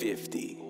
50.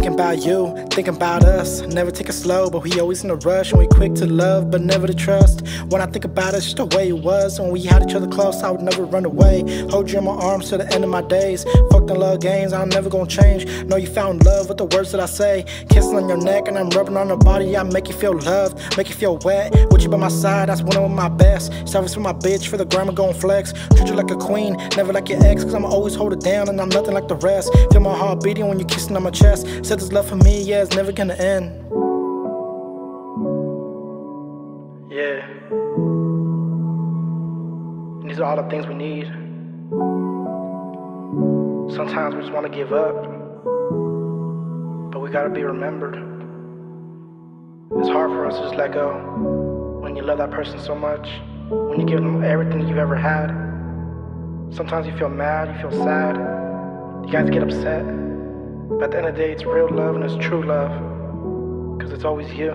Thinking about you, thinking about us. Never take it slow, but we always in a rush. And we quick to love, but never to trust. When I think about it, it's just the way it was. When we had each other close, I would never run away. Hold you in my arms till the end of my days. Fuck the love games, I'm never gonna change. Know you found love with the words that I say. Kissing on your neck, and I'm rubbing on your body. I make you feel loved, make you feel wet. With you by my side, that's one of my best. Service for my bitch, for the grandma gon' flex. Treat you like a queen, never like your ex. Cause I'ma always hold it down, and I'm nothing like the rest. Feel my heart beating when you're kissing on my chest. Said this love for me, yeah, it's never gonna end. Yeah. And these are all the things we need. Sometimes we just wanna give up. But we gotta be remembered. It's hard for us to just let go when you love that person so much, when you give them everything you've ever had. Sometimes you feel mad, you feel sad, you guys get upset. But at the end of the day, it's real love and it's true love. Cause it's always you.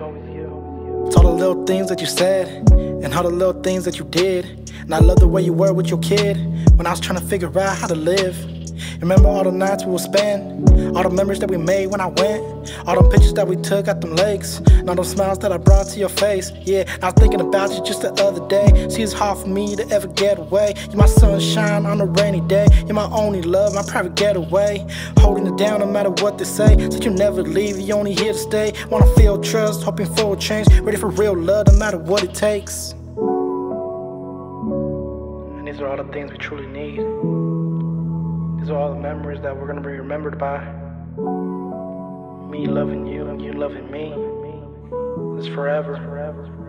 It's all the little things that you said and all the little things that you did. And I love the way you were with your kid when I was trying to figure out how to live. Remember all the nights we would spend, all the memories that we made when I went, all the pictures that we took at them lakes, and all those smiles that I brought to your face. Yeah, I was thinking about you just the other day. See, it's hard for me to ever get away. You're my sunshine on a rainy day. You're my only love, my private getaway. Holding it down no matter what they say. So you never leave, you only here to stay. Wanna feel trust, hoping for a change. Ready for real love, no matter what it takes. And these are all the things we truly need. These are all the memories that we're gonna be remembered by. Me loving you and you loving me. It's forever. forever.